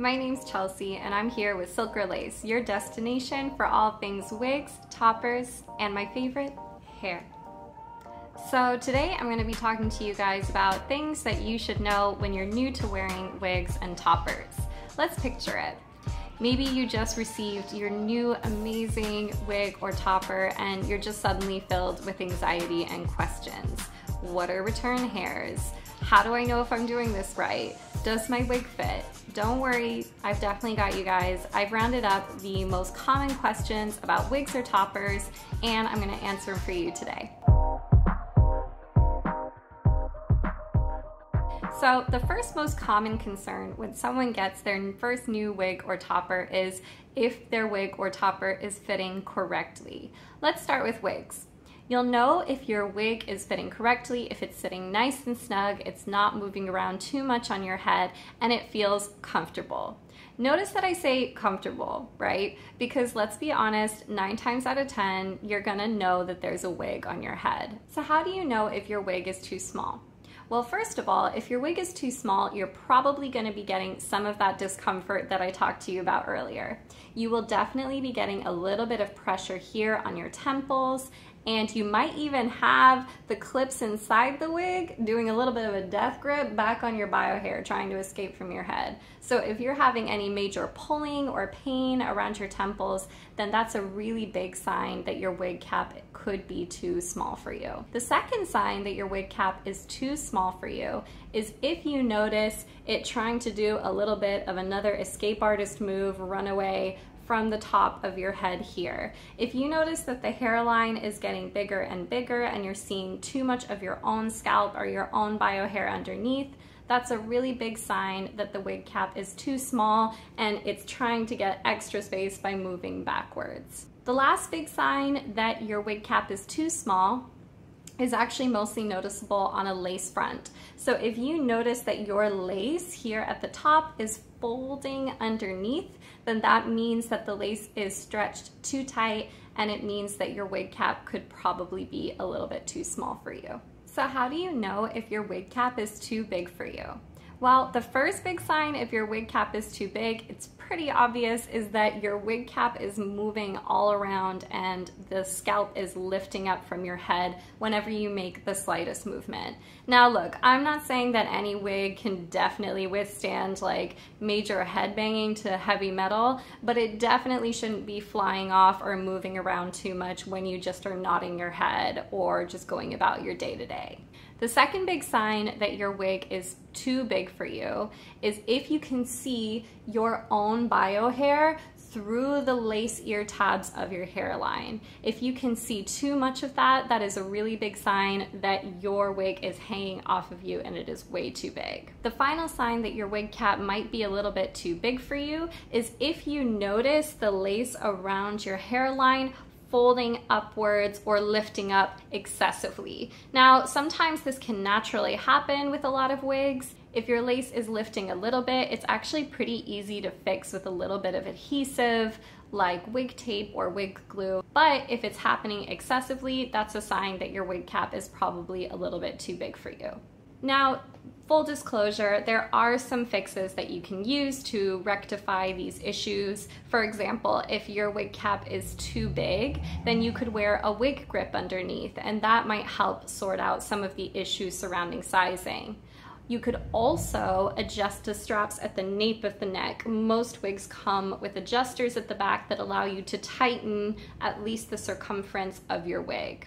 My name's Chelsea and I'm here with Silk or Lace, your destination for all things wigs, toppers, and my favorite, hair. So today I'm going to be talking to you guys about things that you should know when you're new to wearing wigs and toppers. Let's picture it. Maybe you just received your new amazing wig or topper and you're just suddenly filled with anxiety and questions. What are return hairs? How do I know if I'm doing this right? Does my wig fit? Don't worry, I've definitely got you guys. I've rounded up the most common questions about wigs or toppers and I'm gonna answer them for you today. So the first most common concern when someone gets their first new wig or topper is if their wig or topper is fitting correctly. Let's start with wigs. You'll know if your wig is fitting correctly, if it's sitting nice and snug, it's not moving around too much on your head, and it feels comfortable. Notice that I say comfortable, right? Because let's be honest, nine times out of 10, you're gonna know that there's a wig on your head. So how do you know if your wig is too small? Well, first of all, if your wig is too small, you're probably gonna be getting some of that discomfort that I talked to you about earlier. You will definitely be getting a little bit of pressure here on your temples and you might even have the clips inside the wig doing a little bit of a death grip back on your bio hair trying to escape from your head. So if you're having any major pulling or pain around your temples, then that's a really big sign that your wig cap could be too small for you. The second sign that your wig cap is too small for you is if you notice it trying to do a little bit of another escape artist move, run away, from the top of your head here. If you notice that the hairline is getting bigger and bigger and you're seeing too much of your own scalp or your own bio hair underneath, that's a really big sign that the wig cap is too small and it's trying to get extra space by moving backwards. The last big sign that your wig cap is too small is actually mostly noticeable on a lace front. So if you notice that your lace here at the top is folding underneath, then that means that the lace is stretched too tight and it means that your wig cap could probably be a little bit too small for you. So how do you know if your wig cap is too big for you? Well, the first big sign if your wig cap is too big, it's pretty obvious, is that your wig cap is moving all around and the scalp is lifting up from your head whenever you make the slightest movement. Now look, I'm not saying that any wig can definitely withstand like major head banging to heavy metal, but it definitely shouldn't be flying off or moving around too much when you just are nodding your head or just going about your day to day. The second big sign that your wig is too big for you is if you can see your own bio hair through the lace ear tabs of your hairline. If you can see too much of that, that is a really big sign that your wig is hanging off of you and it is way too big. The final sign that your wig cap might be a little bit too big for you is if you notice the lace around your hairline folding upwards or lifting up excessively. Now, sometimes this can naturally happen with a lot of wigs. If your lace is lifting a little bit, it's actually pretty easy to fix with a little bit of adhesive like wig tape or wig glue. But if it's happening excessively, that's a sign that your wig cap is probably a little bit too big for you. Now, full disclosure, there are some fixes that you can use to rectify these issues. For example, if your wig cap is too big, then you could wear a wig grip underneath, and that might help sort out some of the issues surrounding sizing. You could also adjust the straps at the nape of the neck. Most wigs come with adjusters at the back that allow you to tighten at least the circumference of your wig.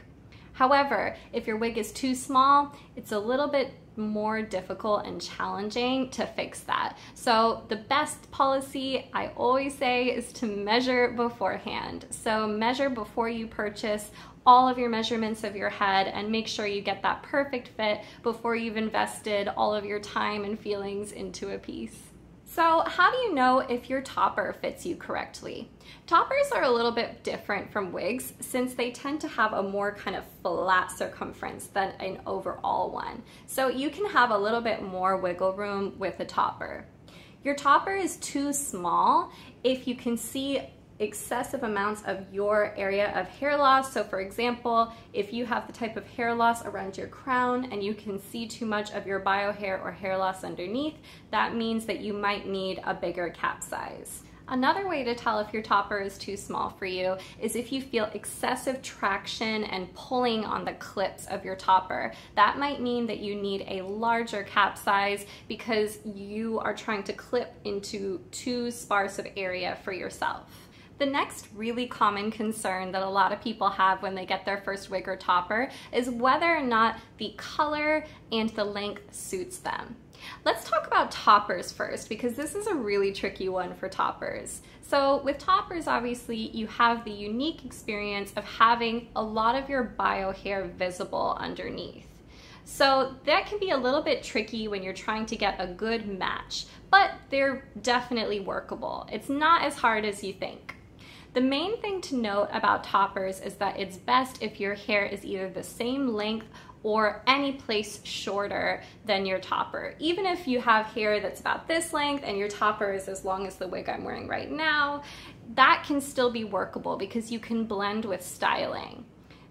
However, if your wig is too small, it's a little bit more difficult and challenging to fix that. So the best policy I always say is to measure beforehand. So measure before you purchase all of your measurements of your head and make sure you get that perfect fit before you've invested all of your time and feelings into a piece. So how do you know if your topper fits you correctly? Toppers are a little bit different from wigs since they tend to have a more kind of flat circumference than an overall one. So you can have a little bit more wiggle room with a topper. Your topper is too small if you can see excessive amounts of your area of hair loss. So for example, if you have the type of hair loss around your crown and you can see too much of your bio hair or hair loss underneath, that means that you might need a bigger cap size. Another way to tell if your topper is too small for you is if you feel excessive traction and pulling on the clips of your topper. That might mean that you need a larger cap size because you are trying to clip into too sparse of area for yourself. The next really common concern that a lot of people have when they get their first wig or topper is whether or not the color and the length suits them. Let's talk about toppers first because this is a really tricky one for toppers. So with toppers, obviously you have the unique experience of having a lot of your bio hair visible underneath. So that can be a little bit tricky when you're trying to get a good match, but they're definitely workable. It's not as hard as you think. The main thing to note about toppers is that it's best if your hair is either the same length or any place shorter than your topper. Even if you have hair that's about this length and your topper is as long as the wig I'm wearing right now, that can still be workable because you can blend with styling.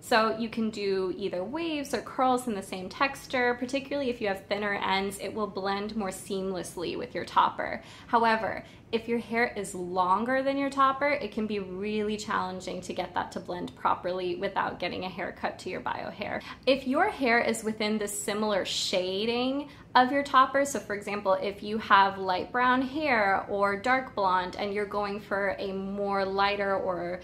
So you can do either waves or curls in the same texture, particularly if you have thinner ends, it will blend more seamlessly with your topper. However, if your hair is longer than your topper, it can be really challenging to get that to blend properly without getting a haircut to your bio hair. If your hair is within the similar shading of your topper, so for example, if you have light brown hair or dark blonde and you're going for a more lighter or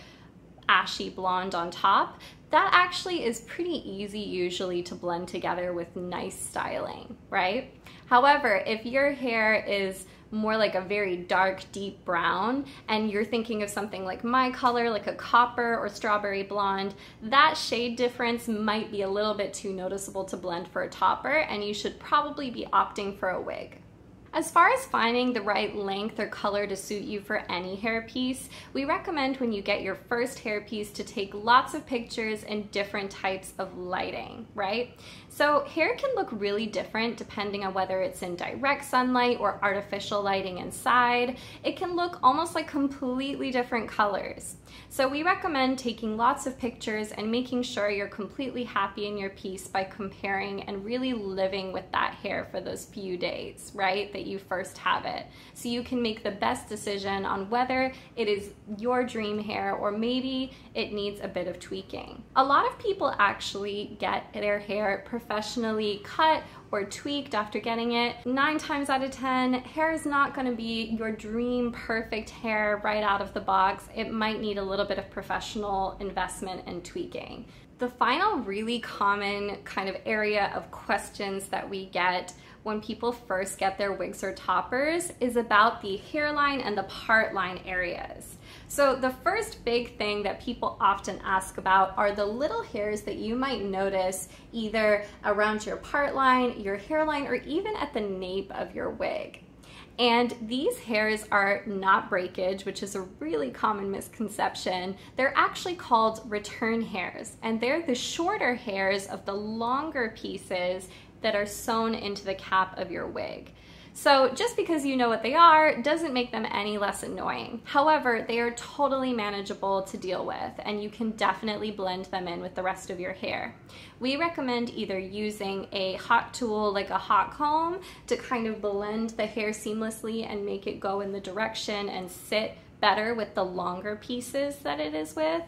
ashy blonde on top, that actually is pretty easy usually to blend together with nice styling, right? However, if your hair is more like a very dark, deep brown, and you're thinking of something like my color, like a copper or strawberry blonde, that shade difference might be a little bit too noticeable to blend for a topper, and you should probably be opting for a wig. As far as finding the right length or color to suit you for any hairpiece, we recommend when you get your first hairpiece to take lots of pictures in different types of lighting, right? So hair can look really different depending on whether it's in direct sunlight or artificial lighting inside. It can look almost like completely different colors. So we recommend taking lots of pictures and making sure you're completely happy in your piece by comparing and really living with that hair for those few days, right, that you first have it. So you can make the best decision on whether it is your dream hair or maybe it needs a bit of tweaking. A lot of people actually get their hair professionally cut or tweaked after getting it. Nine times out of 10, hair is not gonna be your dream perfect hair right out of the box. It might need a little bit of professional investment and tweaking. The final really common kind of area of questions that we get when people first get their wigs or toppers is about the hairline and the part line areas. So the first big thing that people often ask about are the little hairs that you might notice either around your part line, your hairline, or even at the nape of your wig. And these hairs are not breakage, which is a really common misconception. They're actually called return hairs, and they're the shorter hairs of the longer pieces that are sewn into the cap of your wig. So just because you know what they are doesn't make them any less annoying. However, they are totally manageable to deal with and you can definitely blend them in with the rest of your hair. We recommend either using a hot tool like a hot comb to kind of blend the hair seamlessly and make it go in the direction and sit better with the longer pieces that it is with,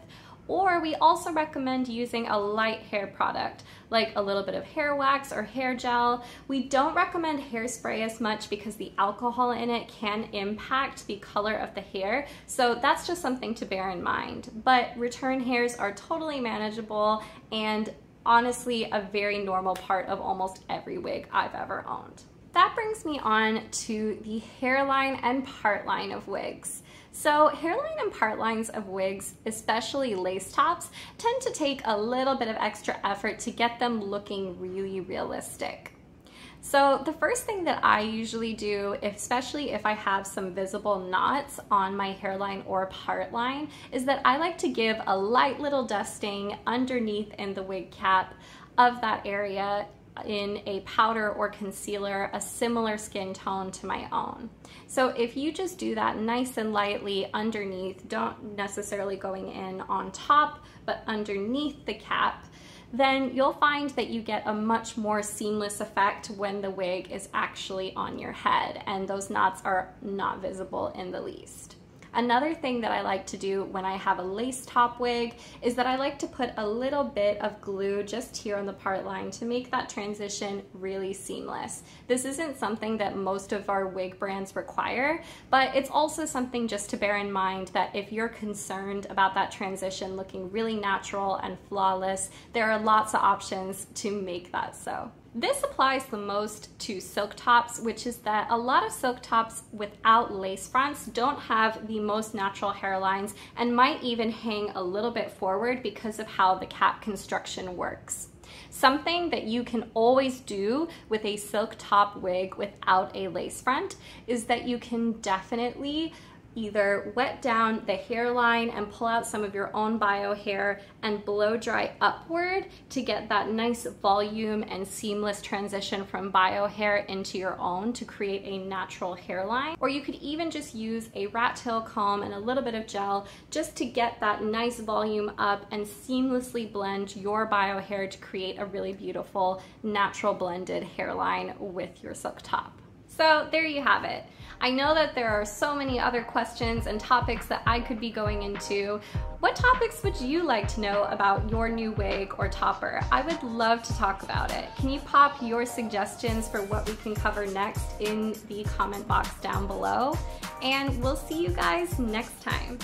or we also recommend using a light hair product, like a little bit of hair wax or hair gel. We don't recommend hairspray as much because the alcohol in it can impact the color of the hair. So that's just something to bear in mind. But return hairs are totally manageable and honestly a very normal part of almost every wig I've ever owned. That brings me on to the hairline and part line of wigs. So hairline and part lines of wigs, especially lace tops, tend to take a little bit of extra effort to get them looking really realistic. So the first thing that I usually do, especially if I have some visible knots on my hairline or part line, is that I like to give a light little dusting underneath in the wig cap of that area in a powder or concealer a similar skin tone to my own. So if you just do that nice and lightly underneath, don't necessarily going in on top, but underneath the cap, then you'll find that you get a much more seamless effect when the wig is actually on your head and those knots are not visible in the least. Another thing that I like to do when I have a lace top wig is that I like to put a little bit of glue just here on the part line to make that transition really seamless. This isn't something that most of our wig brands require, but it's also something just to bear in mind that if you're concerned about that transition looking really natural and flawless, there are lots of options to make that so. This applies the most to silk tops, which is that a lot of silk tops without lace fronts don't have the most natural hairlines and might even hang a little bit forward because of how the cap construction works. Something that you can always do with a silk top wig without a lace front is that you can definitely either wet down the hairline and pull out some of your own bio hair and blow dry upward to get that nice volume and seamless transition from bio hair into your own to create a natural hairline. Or you could even just use a rat tail comb and a little bit of gel just to get that nice volume up and seamlessly blend your bio hair to create a really beautiful natural blended hairline with your silk top. So there you have it. I know that there are so many other questions and topics that I could be going into. What topics would you like to know about your new wig or topper? I would love to talk about it. Can you pop your suggestions for what we can cover next in the comment box down below? And we'll see you guys next time.